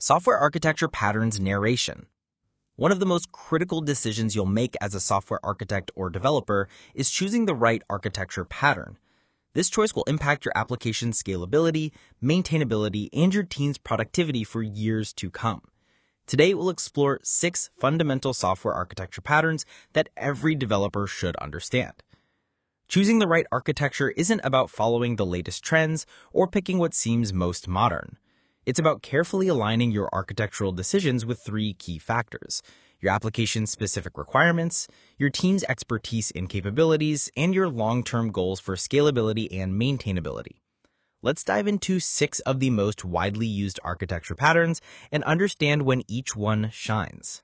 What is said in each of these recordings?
Software architecture patterns narration. One of the most critical decisions you'll make as a software architect or developer is choosing the right architecture pattern. This choice will impact your application's scalability, maintainability, and your team's productivity for years to come. Today, we'll explore six fundamental software architecture patterns that every developer should understand. Choosing the right architecture isn't about following the latest trends or picking what seems most modern. It's about carefully aligning your architectural decisions with three key factors your application's specific requirements, your team's expertise and capabilities, and your long term goals for scalability and maintainability. Let's dive into six of the most widely used architecture patterns and understand when each one shines.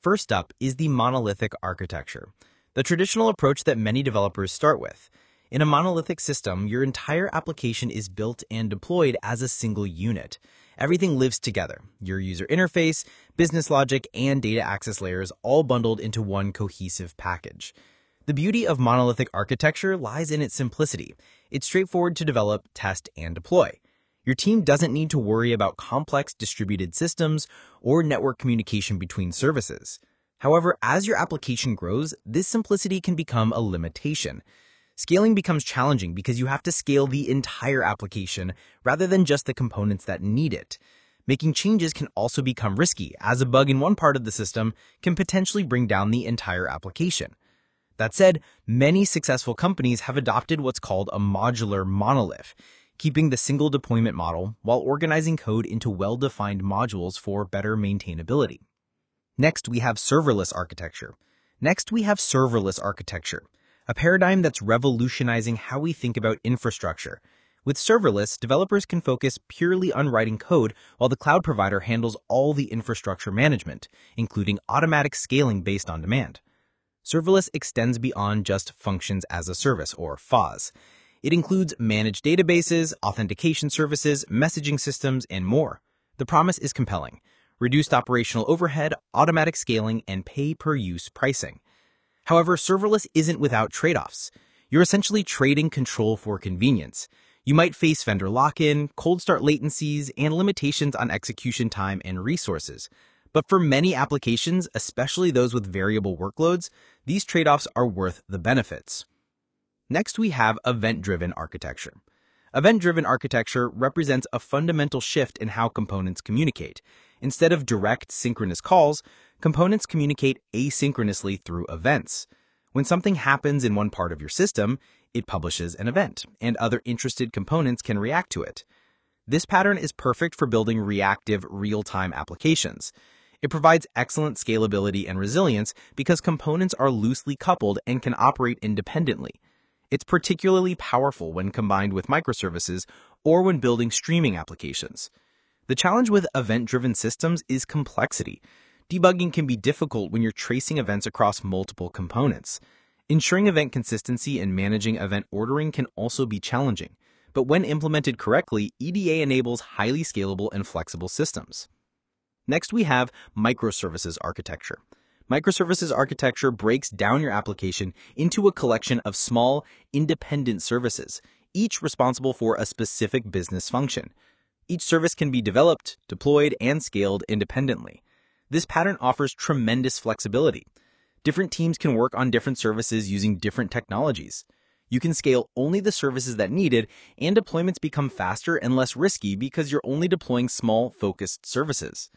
First up is the monolithic architecture, the traditional approach that many developers start with. In a monolithic system, your entire application is built and deployed as a single unit. Everything lives together. Your user interface, business logic, and data access layers all bundled into one cohesive package. The beauty of monolithic architecture lies in its simplicity. It's straightforward to develop, test, and deploy. Your team doesn't need to worry about complex distributed systems or network communication between services. However, as your application grows, this simplicity can become a limitation. Scaling becomes challenging because you have to scale the entire application rather than just the components that need it. Making changes can also become risky, as a bug in one part of the system can potentially bring down the entire application. That said, many successful companies have adopted what's called a modular monolith, keeping the single deployment model while organizing code into well-defined modules for better maintainability. Next, we have serverless architecture. Next, we have serverless architecture, a paradigm that's revolutionizing how we think about infrastructure. With serverless, developers can focus purely on writing code while the cloud provider handles all the infrastructure management, including automatic scaling based on demand serverless extends beyond just functions as a service, or FaaS. It includes managed databases, authentication services, messaging systems, and more. The promise is compelling. Reduced operational overhead, automatic scaling, and pay-per-use pricing. However, serverless isn't without trade-offs. You're essentially trading control for convenience. You might face vendor lock-in, cold start latencies, and limitations on execution time and resources. But for many applications, especially those with variable workloads, these trade-offs are worth the benefits. Next, we have event-driven architecture. Event-driven architecture represents a fundamental shift in how components communicate. Instead of direct synchronous calls, components communicate asynchronously through events. When something happens in one part of your system, it publishes an event, and other interested components can react to it. This pattern is perfect for building reactive, real-time applications. It provides excellent scalability and resilience because components are loosely coupled and can operate independently. It's particularly powerful when combined with microservices or when building streaming applications. The challenge with event-driven systems is complexity. Debugging can be difficult when you're tracing events across multiple components. Ensuring event consistency and managing event ordering can also be challenging, but when implemented correctly, EDA enables highly scalable and flexible systems. Next, we have microservices architecture. Microservices architecture breaks down your application into a collection of small, independent services, each responsible for a specific business function. Each service can be developed, deployed, and scaled independently. This pattern offers tremendous flexibility. Different teams can work on different services using different technologies. You can scale only the services that needed, and deployments become faster and less risky because you're only deploying small, focused services.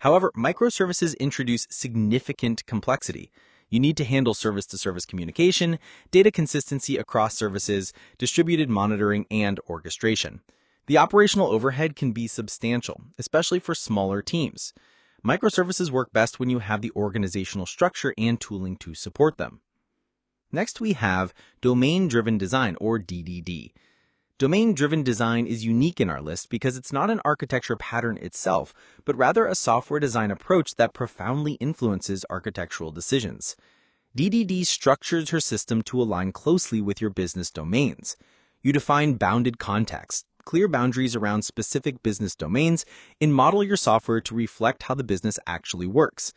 However, microservices introduce significant complexity. You need to handle service-to-service communication, data consistency across services, distributed monitoring, and orchestration. The operational overhead can be substantial, especially for smaller teams. Microservices work best when you have the organizational structure and tooling to support them. Next, we have Domain-Driven Design, or DDD. Domain-driven design is unique in our list because it's not an architecture pattern itself, but rather a software design approach that profoundly influences architectural decisions. DDD structures her system to align closely with your business domains. You define bounded context, clear boundaries around specific business domains, and model your software to reflect how the business actually works.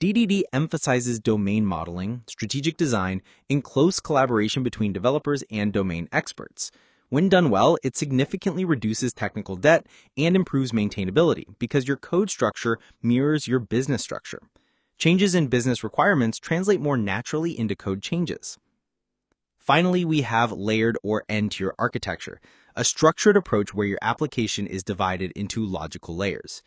DDD emphasizes domain modeling, strategic design, and close collaboration between developers and domain experts. When done well, it significantly reduces technical debt and improves maintainability because your code structure mirrors your business structure. Changes in business requirements translate more naturally into code changes. Finally, we have layered or n-tier architecture, a structured approach where your application is divided into logical layers.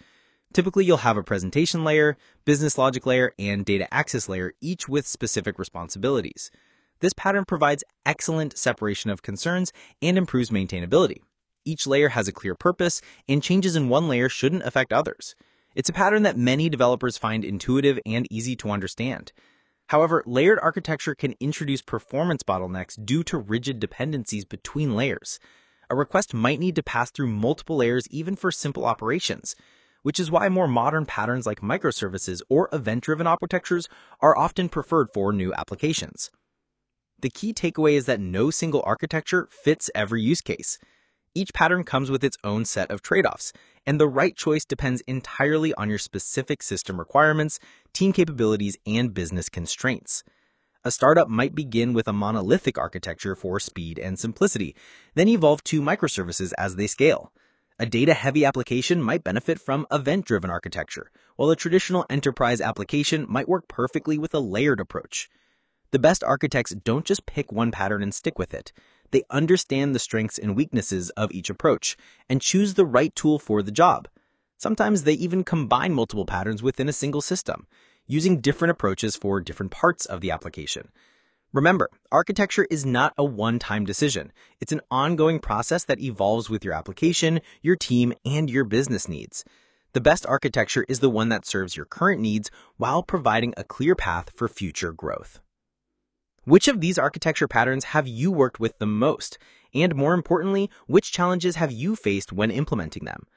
Typically, you'll have a presentation layer, business logic layer, and data access layer, each with specific responsibilities. This pattern provides excellent separation of concerns and improves maintainability. Each layer has a clear purpose, and changes in one layer shouldn't affect others. It's a pattern that many developers find intuitive and easy to understand. However, layered architecture can introduce performance bottlenecks due to rigid dependencies between layers. A request might need to pass through multiple layers even for simple operations, which is why more modern patterns like microservices or event-driven architectures are often preferred for new applications. The key takeaway is that no single architecture fits every use case. Each pattern comes with its own set of trade-offs, and the right choice depends entirely on your specific system requirements, team capabilities, and business constraints. A startup might begin with a monolithic architecture for speed and simplicity, then evolve to microservices as they scale. A data-heavy application might benefit from event-driven architecture, while a traditional enterprise application might work perfectly with a layered approach. The best architects don't just pick one pattern and stick with it. They understand the strengths and weaknesses of each approach and choose the right tool for the job. Sometimes they even combine multiple patterns within a single system, using different approaches for different parts of the application. Remember, architecture is not a one-time decision. It's an ongoing process that evolves with your application, your team, and your business needs. The best architecture is the one that serves your current needs while providing a clear path for future growth. Which of these architecture patterns have you worked with the most? And more importantly, which challenges have you faced when implementing them?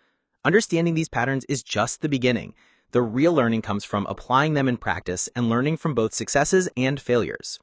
Understanding these patterns is just the beginning. The real learning comes from applying them in practice and learning from both successes and failures.